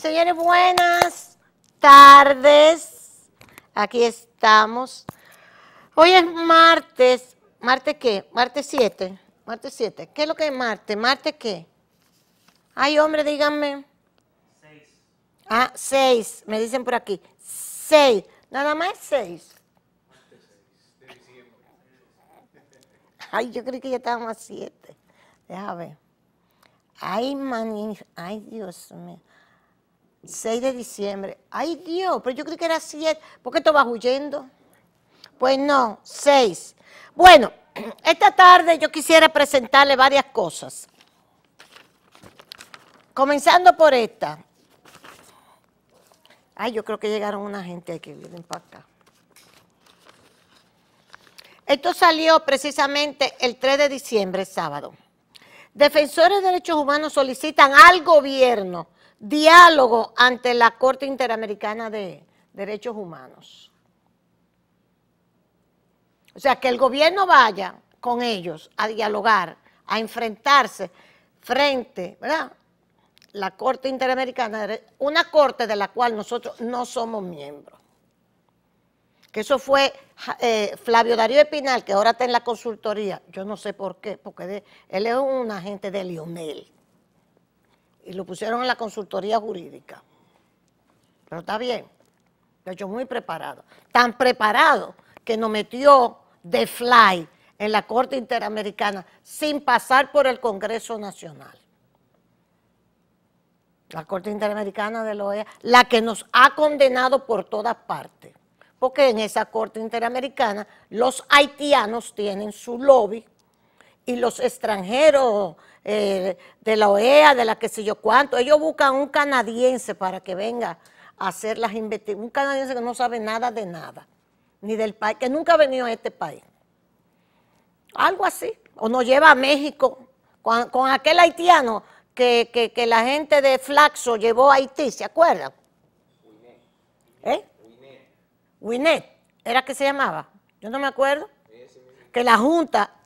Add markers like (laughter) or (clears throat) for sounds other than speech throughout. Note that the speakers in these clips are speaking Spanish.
Señores, buenas tardes. Aquí estamos. Hoy es martes. ¿Martes qué? ¿Martes 7? ¿Martes 7? ¿Qué es lo que es martes? ¿Martes qué? Ay, hombre, díganme. 6. Ah, 6. Me dicen por aquí. 6. Nada más 6. Ay, yo creí que ya estábamos a 7. Déjame ver. Ay, mani, ay, Dios mío. 6 de diciembre. Ay, Dios, pero yo creí que era 7. ¿Por qué te vas huyendo? Pues no, 6. Bueno, (clears throat) esta tarde yo quisiera presentarle varias cosas. Comenzando por esta. Ay, yo creo que llegaron una gente que vienen para acá. Esto salió precisamente el 3 de diciembre, sábado. Defensores de derechos humanos solicitan al gobierno diálogo ante la Corte Interamericana de Derechos Humanos. O sea, que el gobierno vaya con ellos a dialogar, a enfrentarse frente, ¿verdad? La Corte Interamericana, una corte de la cual nosotros no somos miembros. Que eso fue eh, Flavio Darío Espinal, que ahora está en la consultoría, yo no sé por qué, porque él es un agente de Lionel. Y lo pusieron en la consultoría jurídica. Pero está bien, de hecho muy preparado. Tan preparado que nos metió de fly en la Corte Interamericana sin pasar por el Congreso Nacional. La Corte Interamericana de la OEA, la que nos ha condenado por todas partes porque en esa Corte Interamericana los haitianos tienen su lobby y los extranjeros eh, de la OEA, de la que sé yo cuánto, ellos buscan un canadiense para que venga a hacer las investigaciones, un canadiense que no sabe nada de nada, ni del país, que nunca ha venido a este país. Algo así, o nos lleva a México, con, aquel haitiano que, que, la gente de Flaxo llevó a Haití, ¿se acuerdan? ¿Eh? Winet, ¿era que se llamaba? Yo no me acuerdo. Que la Junta,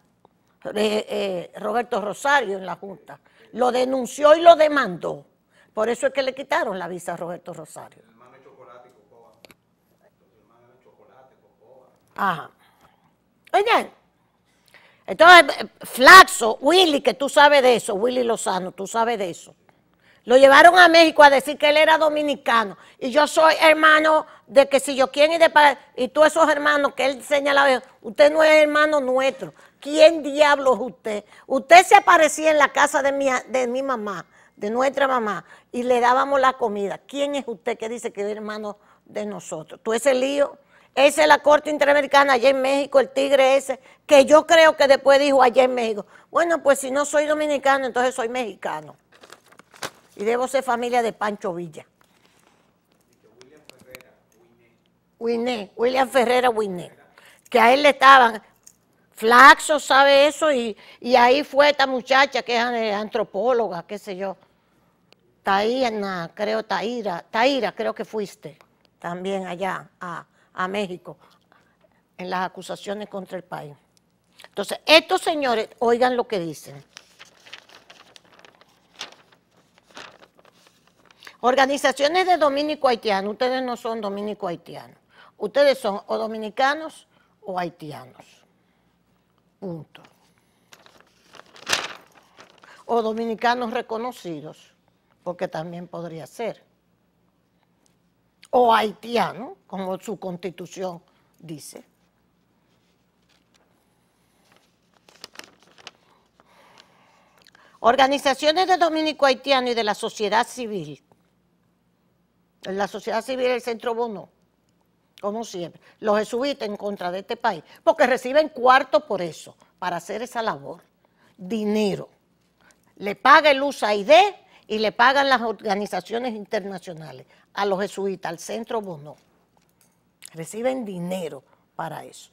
eh, eh, Roberto Rosario en la Junta, lo denunció y lo demandó. Por eso es que le quitaron la visa a Roberto Rosario. El hermano de chocolate y cocoa. El hermano de chocolate, cocoa. Ajá. Oigan, entonces, Flaxo, Willy, que tú sabes de eso, Willy Lozano, tú sabes de eso. Lo llevaron a México a decir que él era dominicano. Y yo soy hermano de que si yo quién y de y todos esos hermanos que él señalaba, usted no es hermano nuestro. ¿Quién diablos es usted? Usted se aparecía en la casa de mi, de mi mamá, de nuestra mamá, y le dábamos la comida. ¿Quién es usted que dice que es hermano de nosotros? Tú ese lío, esa es la Corte Interamericana allá en México, el tigre ese, que yo creo que después dijo allá en México, bueno, pues si no soy dominicano, entonces soy mexicano y debo ser familia de Pancho Villa. William William Ferrera Winé, que a él le estaban, Flaxo sabe eso y, ahí fue esta muchacha que es antropóloga, qué sé yo, Taína, creo Taíra, Taíra creo que fuiste también allá a, a México en las acusaciones contra el país. Entonces, estos señores, oigan lo que dicen. Organizaciones de dominico haitiano, ustedes no son dominico haitianos, ustedes son o dominicanos o haitianos. Punto. O dominicanos reconocidos, porque también podría ser. O haitiano, como su constitución dice. Organizaciones de dominico haitiano y de la sociedad civil en la sociedad civil del Centro Bono, como siempre, los jesuitas en contra de este país, porque reciben cuarto por eso, para hacer esa labor, dinero. Le paga el USAID y le pagan las organizaciones internacionales a los jesuitas, al Centro Bono. Reciben dinero para eso.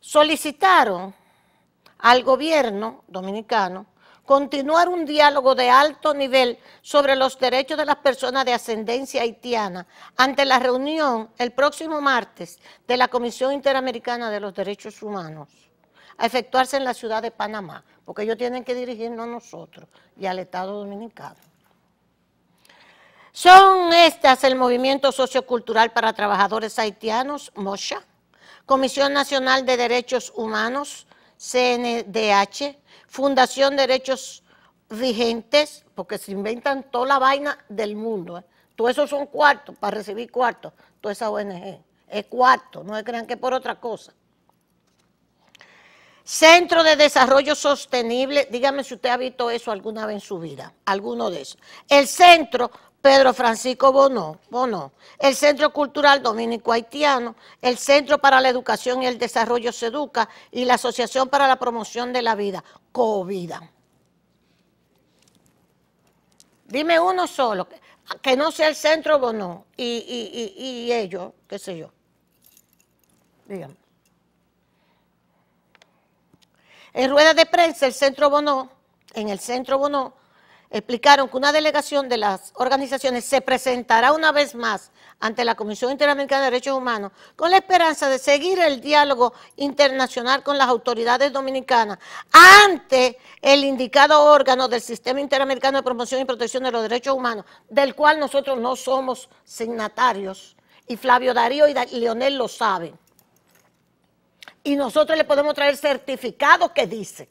Solicitaron al gobierno dominicano continuar un diálogo de alto nivel sobre los derechos de las personas de ascendencia haitiana ante la reunión el próximo martes de la Comisión Interamericana de los Derechos Humanos a efectuarse en la ciudad de Panamá, porque ellos tienen que dirigirnos a nosotros y al Estado Dominicano. Son estas el Movimiento Sociocultural para Trabajadores Haitianos, MOSHA, Comisión Nacional de Derechos Humanos, CNDH, Fundación Derechos Vigentes, porque se inventan toda la vaina del mundo. ¿eh? Todo eso son cuartos, para recibir cuartos, toda esa ONG. Es cuarto, no se crean que por otra cosa. Centro de Desarrollo Sostenible, dígame si usted ha visto eso alguna vez en su vida, alguno de esos. El Centro Pedro Francisco Bono, Bono, el Centro Cultural Dominico Haitiano, el Centro para la Educación y el Desarrollo SEDUCA y la Asociación para la Promoción de la Vida, COVIDA. Dime uno solo, que no sea el Centro Bono y, y, ellos, qué sé yo. Dígame. En rueda de prensa, el Centro Bono, en el Centro Bono, explicaron que una delegación de las organizaciones se presentará una vez más ante la Comisión Interamericana de Derechos Humanos con la esperanza de seguir el diálogo internacional con las autoridades dominicanas ante el indicado órgano del Sistema Interamericano de Promoción y Protección de los Derechos Humanos, del cual nosotros no somos signatarios, y Flavio Darío y Leonel lo saben. Y nosotros le podemos traer certificados que dice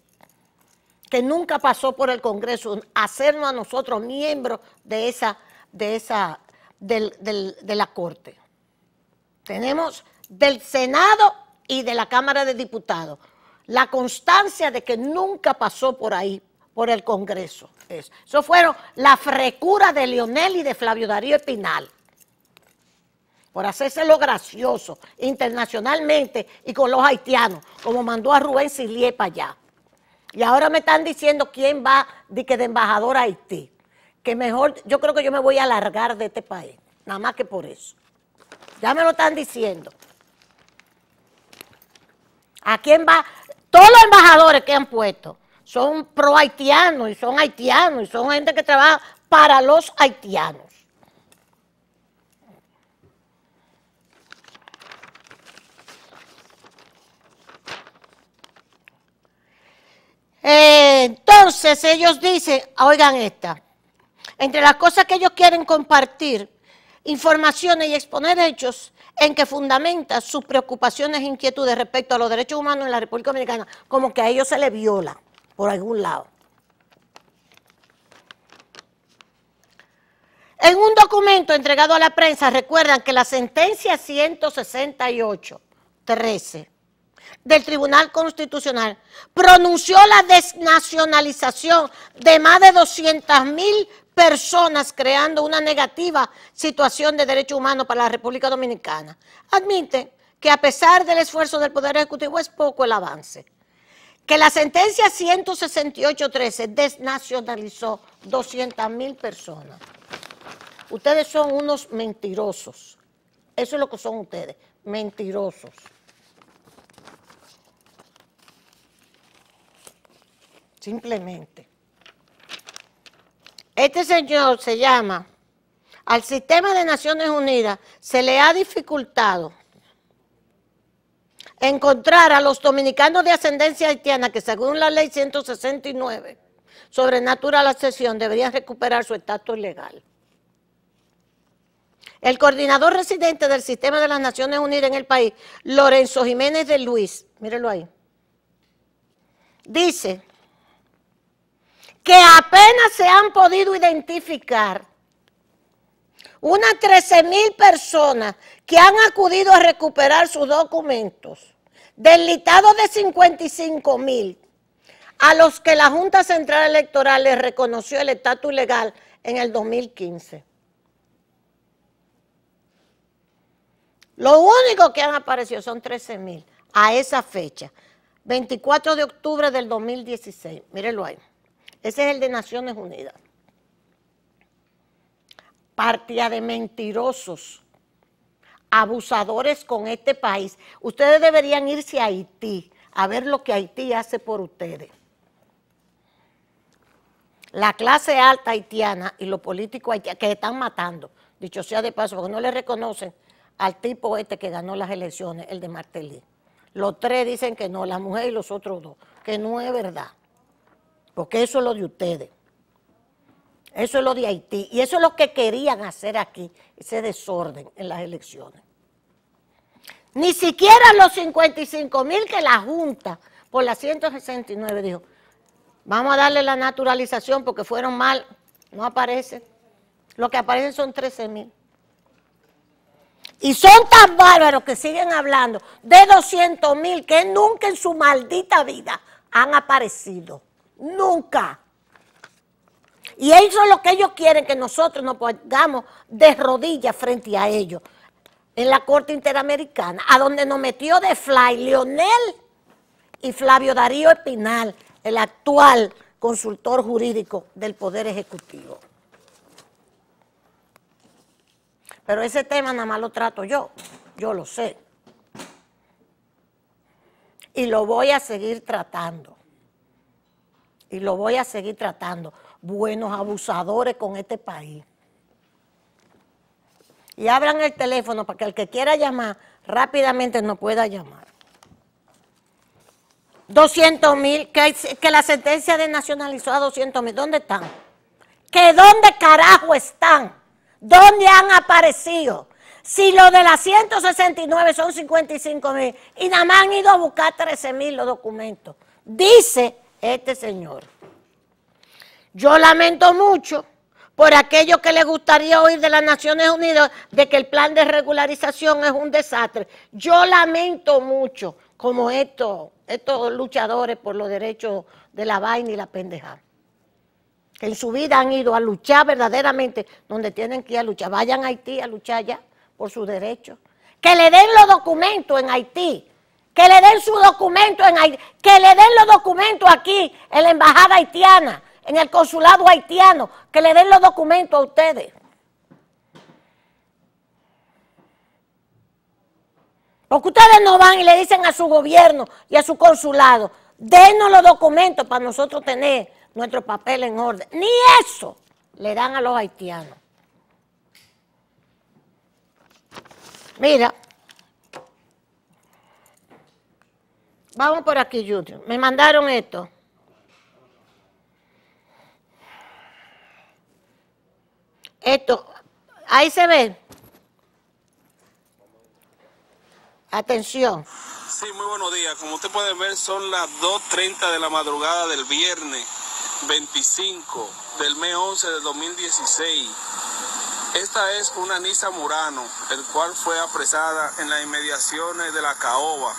que nunca pasó por el Congreso, hacernos a nosotros miembros de esa, de esa, de la Corte. Tenemos del Senado y de la Cámara de Diputados la constancia de que nunca pasó por ahí, por el Congreso. Eso, fueron la frecura de Leonel y de Flavio Darío Espinal por hacerse lo gracioso internacionalmente y con los haitianos, como mandó a Rubén Silie para allá. Y ahora me están diciendo quién va de, que de embajador a Haití. Que mejor, yo creo que yo me voy a largar de este país, nada más que por eso. Ya me lo están diciendo. ¿A quién va? Todos los embajadores que han puesto son pro haitianos y son haitianos y son gente que trabaja para los haitianos. Entonces ellos dicen, oigan esta, entre las cosas que ellos quieren compartir, informaciones y exponer hechos en que fundamenta sus preocupaciones e inquietudes respecto a los derechos humanos en la República Dominicana, como que a ellos se les viola por algún lado. En un documento entregado a la prensa recuerdan que la sentencia 168, 13, del Tribunal Constitucional pronunció la desnacionalización de más de 200 mil personas creando una negativa situación de derechos humanos para la República Dominicana. Admite que a pesar del esfuerzo del Poder Ejecutivo es poco el avance. Que la sentencia 168.13 desnacionalizó 200 mil personas. Ustedes son unos mentirosos. Eso es lo que son ustedes, mentirosos. Simplemente. Este señor se llama, al sistema de Naciones Unidas se le ha dificultado encontrar a los dominicanos de ascendencia haitiana que según la ley 169 sobre natural accesión deberían recuperar su estatus legal. El coordinador residente del sistema de las Naciones Unidas en el país, Lorenzo Jiménez de Luis, mírelo ahí, dice que apenas se han podido identificar unas 13 mil personas que han acudido a recuperar sus documentos, del listado de 55 mil, a los que la Junta Central Electoral les reconoció el estatus legal en el 2015. Lo único que han aparecido son 13 mil a esa fecha, 24 de octubre del 2016. Mírenlo ahí. Ese es el de Naciones Unidas. Partida de mentirosos, abusadores con este país. Ustedes deberían irse a Haití a ver lo que Haití hace por ustedes. La clase alta haitiana y los políticos haitianos que están matando, dicho sea de paso, porque no le reconocen al tipo este que ganó las elecciones, el de Martelly. Los tres dicen que no, la mujer y los otros dos, que no es verdad. Porque eso es lo de ustedes. Eso es lo de Haití. Y eso es lo que querían hacer aquí, ese desorden en las elecciones. Ni siquiera los 55 mil que la Junta, por la 169, dijo, vamos a darle la naturalización porque fueron mal, no aparecen. Lo que aparecen son 13 mil. Y son tan bárbaros que siguen hablando de 200 mil que nunca en su maldita vida han aparecido. Nunca. Y eso es lo que ellos quieren, que nosotros nos pongamos de rodillas frente a ellos en la Corte Interamericana, a donde nos metió de fly Leonel y Flavio Darío Espinal, el actual consultor jurídico del Poder Ejecutivo. Pero ese tema nada más lo trato yo, yo lo sé. Y lo voy a seguir tratando. Y lo voy a seguir tratando. Buenos abusadores con este país. Y abran el teléfono para que el que quiera llamar rápidamente nos pueda llamar. 200 mil, que, que, la sentencia desnacionalizó a 200 mil. ¿Dónde están? ¿Que dónde carajo están? ¿Dónde han aparecido? Si lo de las 169 son 55 mil y nada más han ido a buscar 13 mil los documentos, dice este señor. Yo lamento mucho por aquello que le gustaría oír de las Naciones Unidas de que el plan de regularización es un desastre. Yo lamento mucho como estos, estos luchadores por los derechos de la vaina y la pendejada que en su vida han ido a luchar verdaderamente donde tienen que ir a luchar. Vayan a Haití a luchar ya por sus derechos. Que le den los documentos en Haití. Que le den su documento en Haití. Que le den los documentos aquí en la embajada haitiana, en el consulado haitiano. Que le den los documentos a ustedes. Porque ustedes no van y le dicen a su gobierno y a su consulado, denos los documentos para nosotros tener nuestro papel en orden. Ni eso le dan a los haitianos. Mira, vamos por aquí, Junior. Me mandaron esto. Esto, ahí se ve. Atención. Sí, muy buenos días. Como usted puede ver, son las 2.30 de la madrugada del viernes 25 del mes 11 del 2016. Esta es una Nisa Murano, el cual fue apresada en las inmediaciones de la Caoba.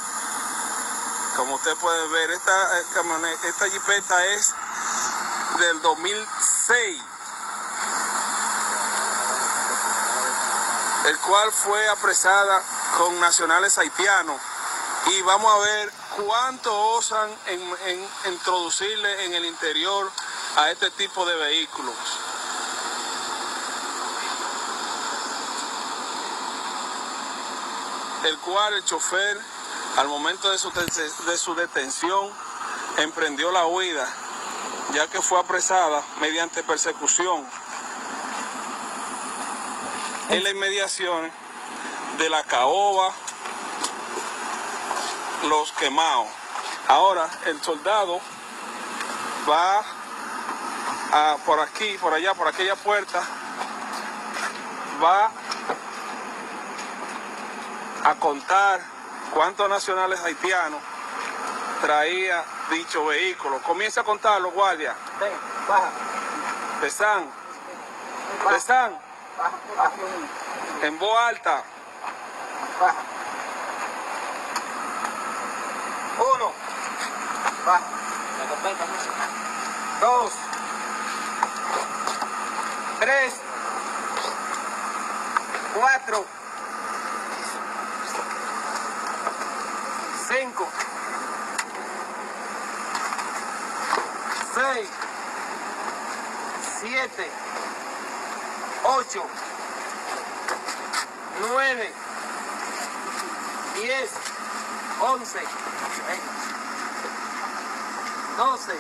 Como usted puede ver, esta, eh, esta jipeta es del 2006, el cual fue apresada con nacionales haitianos. Y vamos a ver cuánto osan en, introducirle en el interior a este tipo de vehículos. El cual el chofer, al momento de su, de su detención, emprendió la huida, ya que fue apresada mediante persecución en la inmediación de la caoba los quemados. Ahora el soldado va a, por aquí, por allá, por aquella puerta, va a contar cuántos nacionales haitianos traía dicho vehículo. Comienza a contarlo, guardia. Ven, baja. ¿Están? ¿Están? En voz alta. Baja. Uno. Va. Dos. Tres. Cuatro. Cinco. Seis. Siete. Ocho. Nueve. Diez. Once. 12.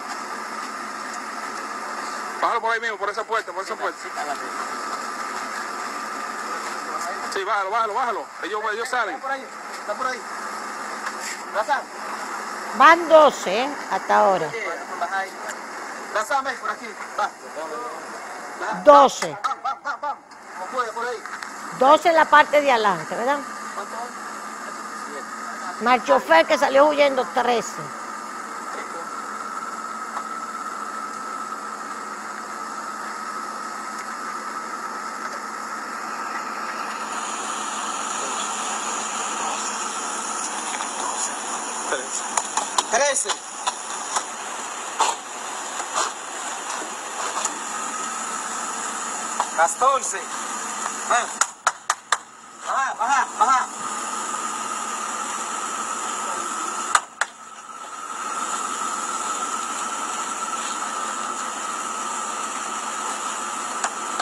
Bájalo por ahí mismo, por esa puerta, por esa puerta. Sí, bájalo, bájalo, bájalo. Ellos, ellos salen. Está por ahí, está por ahí. Van 12 ¿eh? hasta ahora. ¿qué? Baja ahí. Razan, ven por aquí. Va. Va. 12. Vamos, vamos, vamos, vamos. Como puede, por ahí. 12 en la parte de adelante, ¿verdad? ¿Cuánto? Más chofer que salió huyendo 13. Tres. Trece. Catorce. Ah. Baja, baja, baja.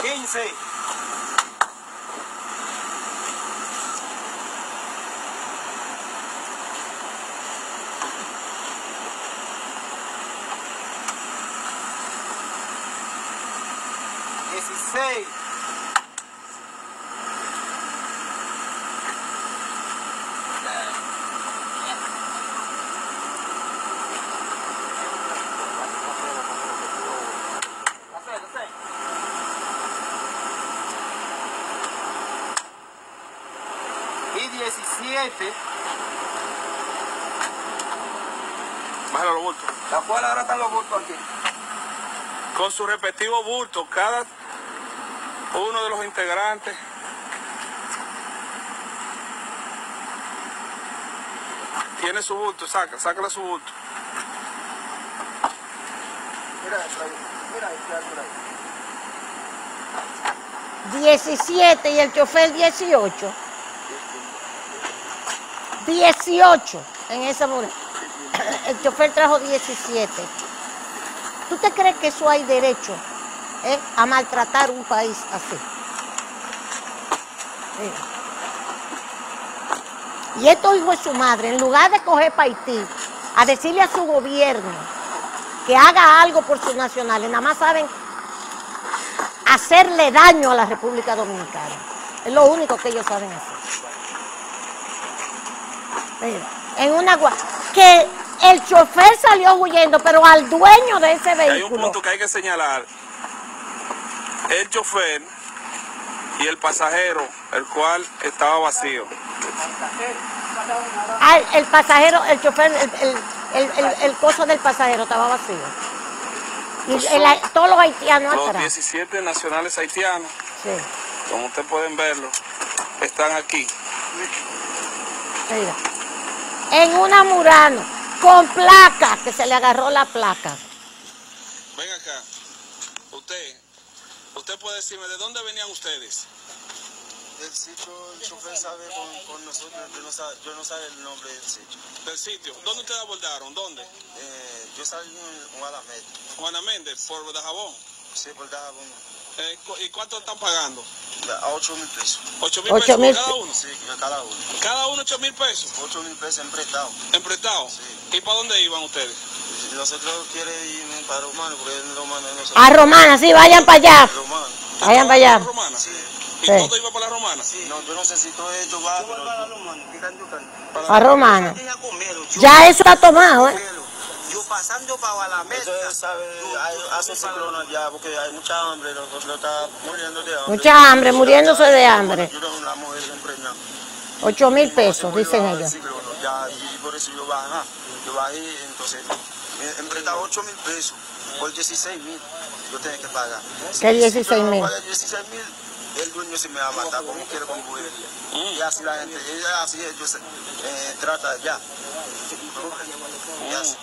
Quince. Dieciséis. Y diecisiete. Bájale los bultos. ¿La bultos aquí? Con su respectivo bulto, cada uno de los integrantes. Tiene su bulto, saca, sácale su bulto. Mira, por ahí. Mira, ahí, mira, por ahí. 17 y el chofer 18. 18 en esa mura. (coughs) El chofer trajo 17. ¿Tú te crees que eso hay derecho eh, a maltratar un país así? Mira. Y estos hijos de su madre, en lugar de coger para Haití, a decirle a su gobierno que haga algo por sus nacionales, nada más saben hacerle daño a la República Dominicana. Es lo único que ellos saben hacer. Mira, en una que el chofer salió huyendo, pero al dueño de ese Hay un vehículo. punto que hay que señalar. El chofer y el pasajero, el cual estaba vacío. Ah, el pasajero, el chofer, el, el, el, el- el coso del pasajero estaba vacío. Y todos los haitianos Los atrás. 17 nacionales haitianos, Sí, como ustedes pueden verlo, están aquí. mira. En una Murano, con placa, que se le agarró la placa. Ven acá. Usted, usted puede decirme de dónde venían ustedes. El sitio, el chofer sabe con, con nosotros, yo no, sabe, yo no sabe el nombre del sitio. Del sitio. ¿Dónde ustedes abordaron? ¿Dónde? Eh, yo salí en Guadamet, Juana Méndez, por Dajabón. sí, por Dajabón, Eh, ¿Y cuánto están pagando? a 8 mil pesos. ¿8 mil pesos mil cada uno? Sí, cada uno. Cada uno 8 mil pesos. 8 mil pesos en prestado. ¿En prestado? Sí. ¿Y para dónde iban ustedes? Nosotros quiere ir para Romano, porque es Romano es nosotros. A Romana, sí, vayan para allá. Romano. Vayan para allá. ¿Por la romana? Sí. ¿Y Sí. todo iba para la romana? No, yo no sé si todo ellos va, pero... A Romana. Comiendo, yo- Ya eso está tomado, ¿eh? Yo pasando para Guadamet. Entonces, sabe, hay, hace allá, porque hay mucha hambre, nosotros lo está muriendo de hambre. Mucha hambre, muriéndose de hambre. Yo una mujer empreñada. 8 mil pesos, dicen ellos. Ya, y por eso yo bajé, yo bajé, entonces, me emprestaba 8 mil pesos por 16 mil, yo tenía que pagar. ¿Qué 16.000? Si yo no pago 16 mil, el dueño se me va a matar, como quiere con. Y así la gente, ella así ellos eh, trata ya. Y así.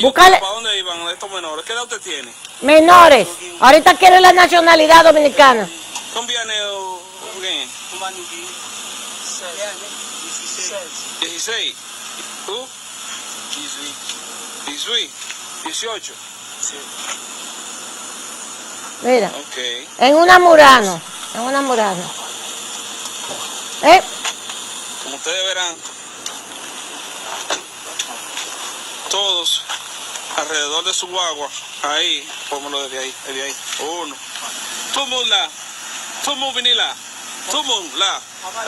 ¿Y Búscale- ustedes para dónde iban estos menores? ¿Qué edad usted tiene? Menores. Ahorita quieren la nacionalidad dominicana. ¿Conviene o qué? 16. ¿Tú? 18. 18. Mira, Ok. en una Murano. En una Murano. ¿Eh? Como ustedes verán, todos alrededor de su guagua. Ahí, pónmelo desde ahí, desde ahí. Uno. Tumula. Tumu vinila. Tumula.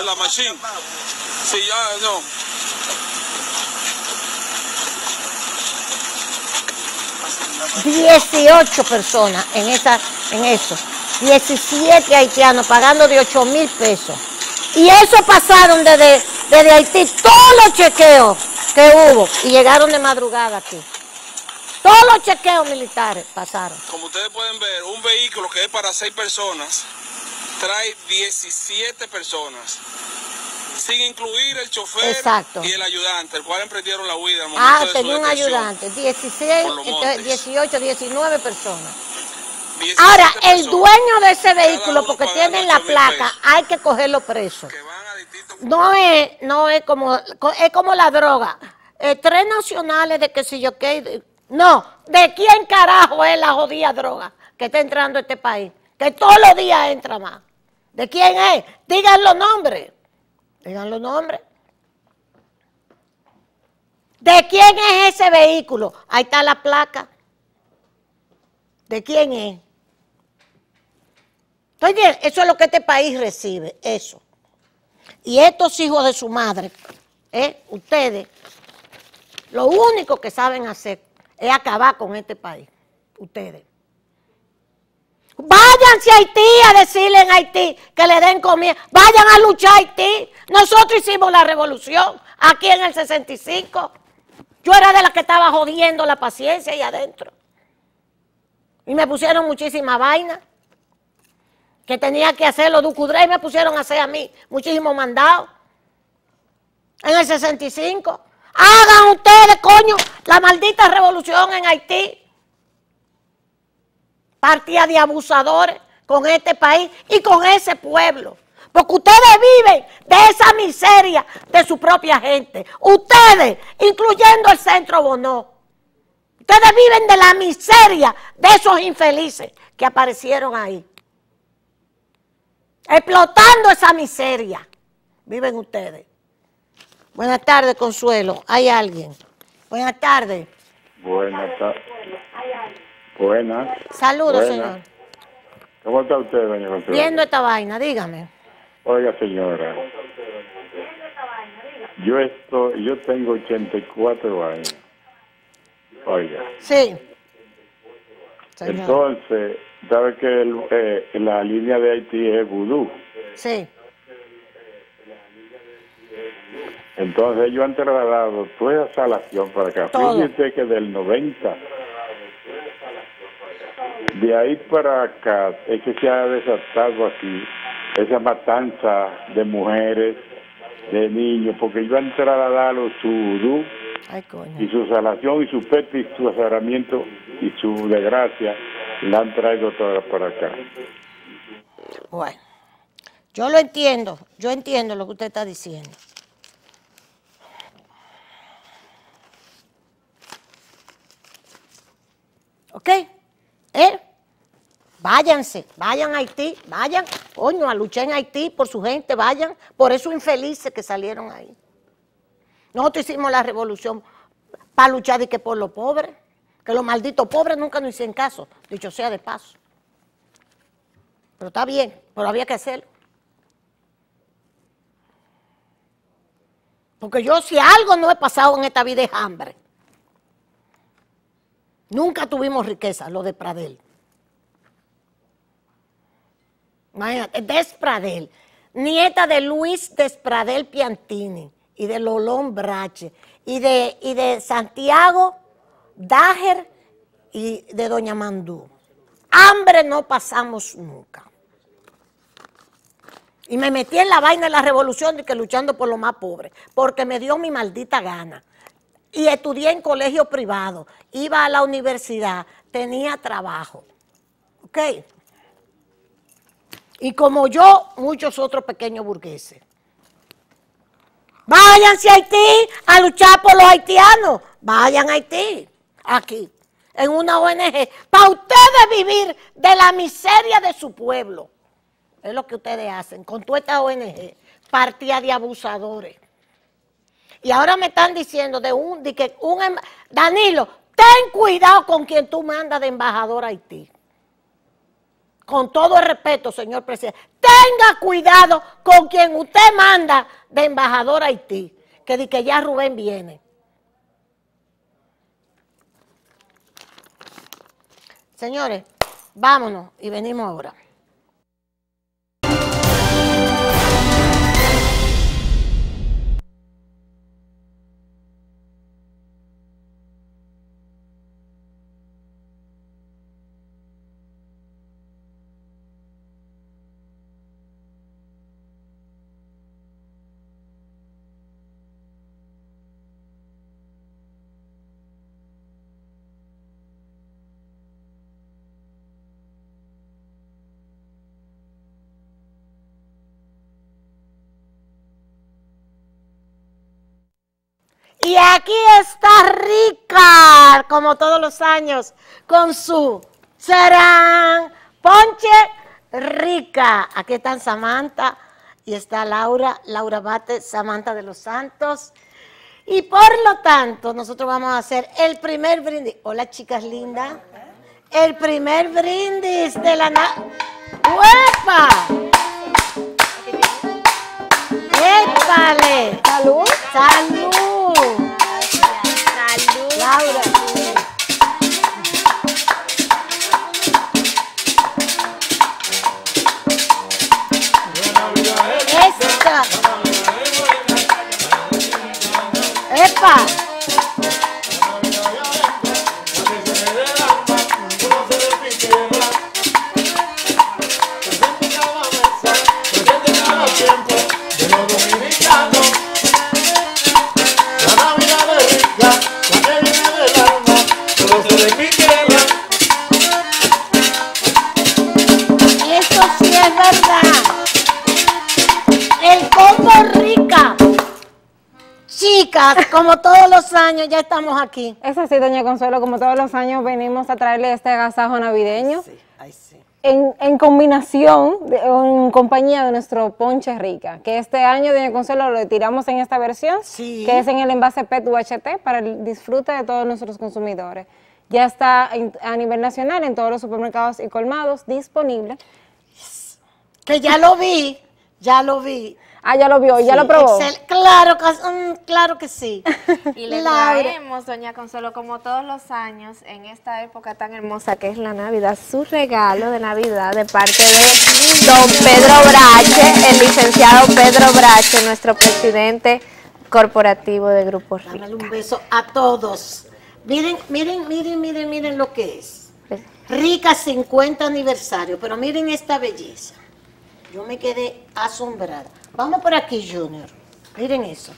La machine. Sí, ya, no. Dieciocho personas en esa, en eso. 17 haitianos pagando de 8 mil pesos. Y eso pasaron desde, desde Haití todos los chequeos que hubo y llegaron de madrugada aquí. Todos los chequeos militares pasaron. Como ustedes pueden ver, un vehículo que es para 6 personas trae 17 personas. Sin incluir el chofer Exacto. y el ayudante, el cual emprendieron la huida. al momento Ah, de su tenía un ayudante. 16, por los entonces, montes. 18, 19 personas. 17 Ahora, el dueño de ese vehículo, porque pagando tiene la 8.000 placa, pesos. hay que cogerlo preso. Que van a distintos No es, no es como, es como la droga. Eh, tres nacionales de que si yo qué. No, ¿de quién carajo es la jodida droga que está entrando a este país? Que todos los días entra más. ¿De quién es? Digan los nombres. Digan los nombres. ¿De quién es ese vehículo? Ahí está la placa. ¿De quién es? Entonces, eso es lo que este país recibe, eso. Y estos hijos de su madre, ¿eh? ustedes, lo único que saben hacer es acabar con este país. Ustedes. Váyanse a Haití a decirle en Haití que le den comida. Vayan a luchar a Haití. Nosotros hicimos la revolución aquí en el 65. Yo era de las que estaba jodiendo la paciencia ahí adentro. Y me pusieron muchísima vaina que tenía que hacer los Ducudrey me pusieron a hacer a mí muchísimos mandados. En el 65. Hagan ustedes, coño, la maldita revolución en Haití. Partida de abusadores con este país y con ese pueblo. Porque ustedes viven de esa miseria de su propia gente. Ustedes, incluyendo el centro Bonó. Ustedes viven de la miseria de esos infelices que aparecieron ahí explotando esa miseria. Viven ustedes. Buenas tardes, Consuelo. ¿Hay alguien? Buenas tardes. Buenas tardes. Buenas. Saludos, Buenas. señor. ¿Cómo está usted, doña Consuelo? Viendo esta vaina, dígame. Oiga, señora. Yo estoy, yo tengo 84 años. Oiga. Sí. Entonces, ¿sabe que el- eh, la línea de Haití es vudú? Sí. Entonces ellos han trasladado toda esa salación para acá. Todo. Fíjese que del 90, de ahí para acá, es que se ha desatado aquí esa matanza de mujeres, de niños, porque ellos han trasladado su vudú y su salación y su peto y su azaramiento y su desgracia, la han traído toda para acá. Bueno. Yo lo entiendo. Yo entiendo lo que usted está diciendo. ¿Ok? ¿Eh? Váyanse, vayan a Haití, vayan, coño, a luchar en Haití por su gente, vayan, por esos infelices que salieron ahí. Nosotros hicimos la revolución para luchar de que por los pobres, que los malditos pobres nunca nos hicieron caso, dicho sea de paso. Pero está bien, pero había que hacerlo. Porque yo si algo no he pasado en esta vida es hambre. Nunca tuvimos riqueza, lo de Pradel. Imagínate, Despradel, nieta de Luis Despradel Piantini y de Lolón Brache y de, y de Santiago Dager y de Doña Mandú. Hambre no pasamos nunca. Y me metí en la vaina de la revolución de que luchando por los más pobres, porque me dio mi maldita gana. Y estudié en colegio privado, iba a la universidad, tenía trabajo. ¿Ok? Y como yo, muchos otros pequeños burgueses. Váyanse a Haití a luchar por los haitianos. Vayan a Haití, aquí, en una ONG, para ustedes vivir de la miseria de su pueblo. Es lo que ustedes hacen con toda esta ONG, partida de abusadores. Y ahora me están diciendo de un, de que un em- Danilo, ten cuidado con quien tú mandas de embajador a Haití. Con todo el respeto, señor presidente, tenga cuidado con quien usted manda de embajador a Haití, que di que ya Rubén viene. Señores, vámonos y venimos ahora. Y aquí está Rica, como todos los años, con su serán ponche rica. Aquí están Samantha y está Laura, Laura Bate, Samantha de los Santos. Y por lo tanto, nosotros vamos a hacer el primer brindis. Hola, chicas lindas. El primer brindis de la... ¡Uepa! ¡Épale! Salud. ¡Salud! Laura. ¡Epa! Como todos los años, ya estamos aquí. Es así, doña Consuelo, como todos los años venimos a traerle este agasajo navideño Ay, sí. en, en combinación, de- en compañía de nuestro ponche rica, que este año, doña Consuelo, lo tiramos en esta versión, Sí. que es en el envase PET UHT para el disfrute de todos nuestros consumidores. Ya está en- a nivel nacional en todos los supermercados y colmados disponible. Que ya lo vi, ya lo vi. Ah, ya lo vio, ya Sí, lo probó. excel- Claro, que- mm, claro que sí. (laughs) Y le (laughs) traemos, doña Consuelo, como todos los años, en esta época tan hermosa que es la Navidad, su regalo de Navidad de parte de don Pedro Brache, el licenciado Pedro Brache, nuestro presidente corporativo de Grupo Rica. Dale un beso a todos. Miren, miren, miren, miren, miren lo que es. Rica 50 aniversario, pero miren esta belleza. Yo me quedé asombrada. Vamos por aquí, Junior. Miren eso.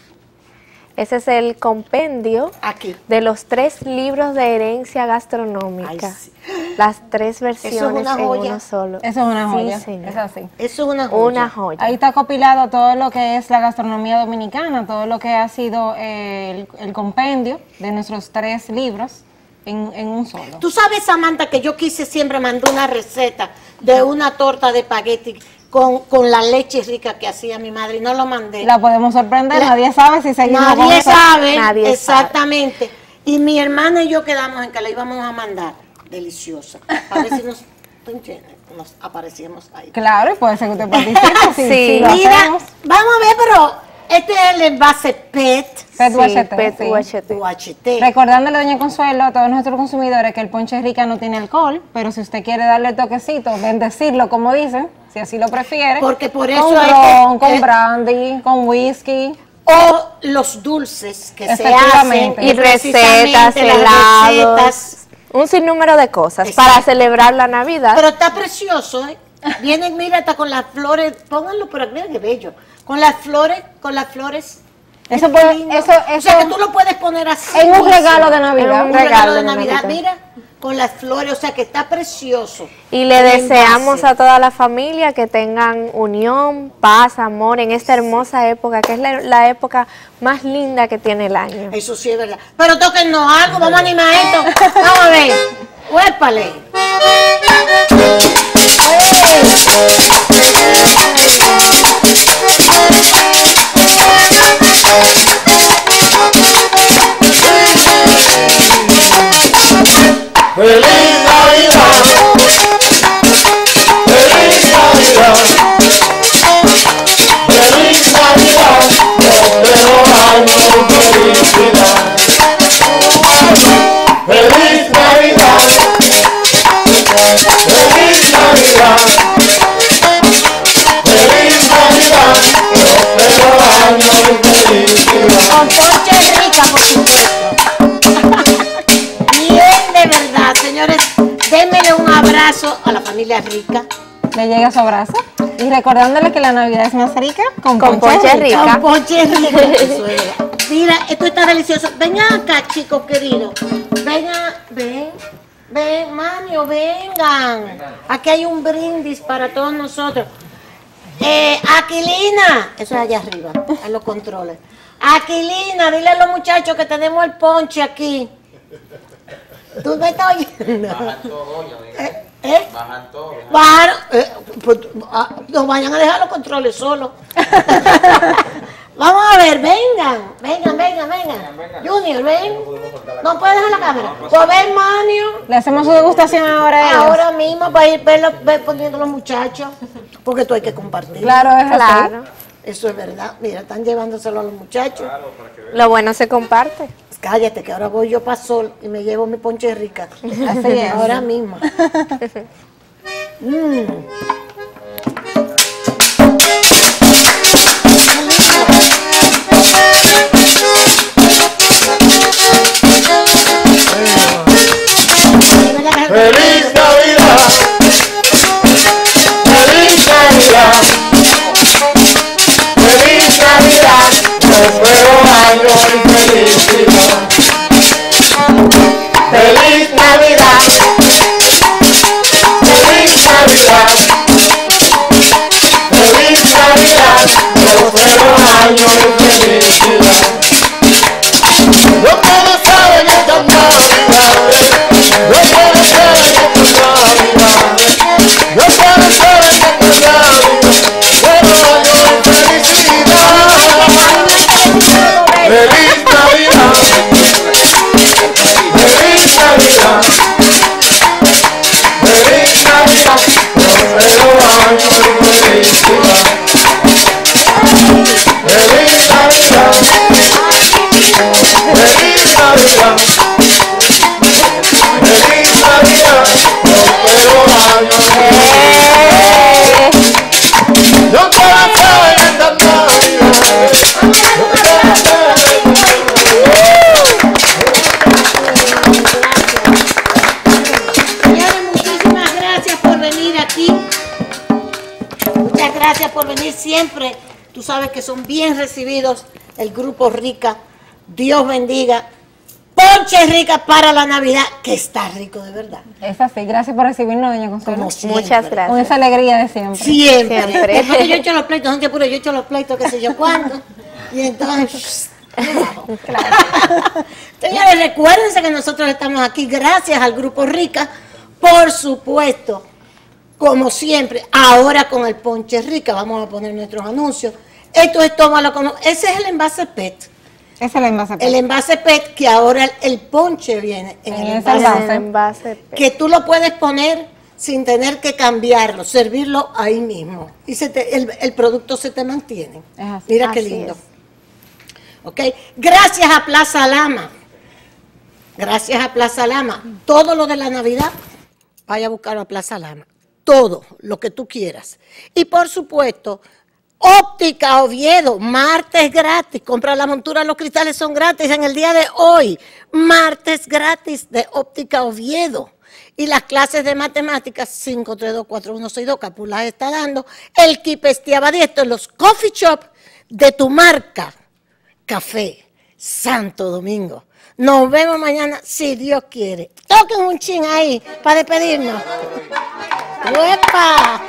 Ese es el compendio Aquí. de los tres libros de herencia gastronómica. Ay, sí. Las tres versiones una en joya. uno solo. Eso es una Sí, joya, señor. es así. Eso es una joya. Una joya. Ahí está copilado todo lo que es la gastronomía dominicana, todo lo que ha sido eh, el, el compendio de nuestros tres libros en, en un solo. Tú sabes, Samantha, que yo quise siempre mandar una receta de una torta de espagueti con, con la leche rica que hacía mi madre y no lo mandé. La podemos sorprender, La- nadie sabe si seguimos con Nadie sabe, Nadie exactamente. Y mi hermana y yo quedamos en que la íbamos a mandar. Deliciosa. A ver si nos. Nos aparecíamos ahí. Claro, y puede ser que usted participe (laughs) Sí. si lo Mira, hacemos. vamos a ver, pero este es el envase PET, PET Sí, UHT, PET sí. UHT. UHT. Recordándole, doña Consuelo, a todos nuestros consumidores que el ponche rica no tiene alcohol, pero si usted quiere darle el toquecito, bendecirlo, como dicen, si así lo prefiere. Porque por eso con hay ron, que- con eh, brandy, con whisky. O los dulces que se hacen. Efectivamente. Y recetas, helados, recetas. un sinnúmero de cosas Exacto. para celebrar la Navidad. Pero está precioso, ¿eh? Vienen, mira, está con las flores, pónganlo por aquí, mira qué bello. Con las flores, con las flores. Eso puede- lindo. eso- o sea eso- que tú lo puedes poner así. En un regalo de Navidad. En un regalo de Navidad, mira, con las flores, o sea que está precioso. Y le deseamos a toda la familia que tengan unión, paz, amor en esta hermosa época, que es la, la época más linda que tiene el año. Eso sí es verdad. Pero tóquennos algo, vamos a animar esto. (laughs) Vamos a ver. Huépale. ¡Feliz Navidad! ¡Feliz Navidad! Familia rica. Le llega su abrazo. Y recordándole que la Navidad es más rica con, Con ponche rica. Con ponche verdad. (laughs) Mira, esto está delicioso. Vengan acá, chicos queridos. Vengan, ven. Ven, Manio, vengan. Aquí hay un brindis para todos nosotros. Eh, Aquilina, eso es allá arriba, en los controles. Aquilina, dile a los muchachos que tenemos el ponche aquí. ¿Tú me estás oyendo? ¿Eh? Bajan todo. Bajaron, eh, pues, ah, nos vayan a dejar los controles solos. (laughs) Vamos a ver, vengan, vengan, vengan, vengan. Junior, ven. No puedes dejar la cámara. Pues ven, Manio. Le hacemos su degustación ahora. Ahora mismo para ir verlo, ver poniendo los muchachos. Porque tú hay que compartir. Claro, es así. Claro. Eso es verdad. Mira, están llevándoselo a los muchachos. Lo bueno se comparte. Cállate, que ahora voy yo para Sol y me llevo mi ponche rica. (laughs) Ahora mismo. (laughs) Mm. Que son bien recibidos el grupo Rica. Dios bendiga. Ponche Rica para la Navidad, que está rico de verdad. Es así. Gracias por recibirnos, doña Consuelo. Muchas Con gracias. esa alegría de siempre. Siempre. Siempre. Después que yo echo los pleitos, no te apures, yo echo los pleitos, qué sé yo cuándo. Y entonces. Señores, recuérdense que nosotros estamos aquí gracias al Grupo Rica, por supuesto, como siempre, ahora con el Ponche Rica, vamos a poner nuestros anuncios. Esto es tómalo como. Ese es el envase PET. Ese es el envase. El envase PET, que ahora el, el ponche viene en el envase envase. Envase P. que tú lo puedes poner sin tener que cambiarlo, servirlo ahí mismo. Y se te- el, el producto se te mantiene. Es así. Mira qué lindo. es. ¿Ok? Gracias a Plaza Lama. Gracias a Plaza Lama. Todo lo de la Navidad, vaya a buscar a Plaza Lama. Todo lo que tú quieras. Y por supuesto, Óptica Oviedo, martes gratis. Compra la montura, los cristales son gratis en el día de hoy. Martes gratis de Óptica Oviedo. Y las clases de matemáticas 5324162, Capula está dando. El Kipestiaba esto en los coffee shop de tu marca. Café Santo Domingo. Nos vemos mañana si Dios quiere. Toquen un chin ahí para despedirnos. ¡Uepa!